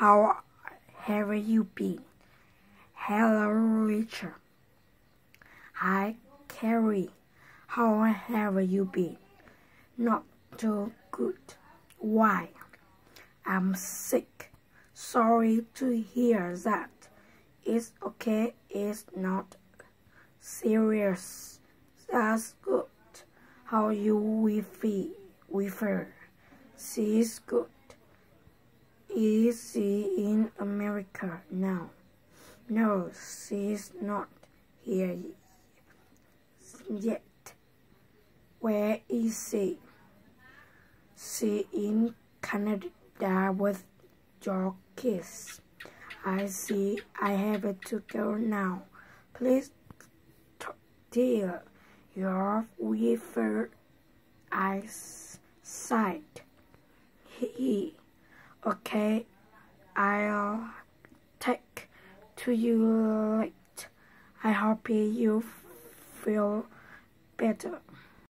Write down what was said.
How have you been? Hello, Richard. Hi, Carrie. How have you been? Not too good. Why? I'm sick. Sorry to hear that. It's okay. It's not serious. That's good. How you? We feel. She's good. Is she in America now? No, she's not here yet. Where is she? She in Canada with your kids. I see. I have to go now. Please, dear, your weaver eyesight. He, okay, I'll take to you late. I hope you feel better.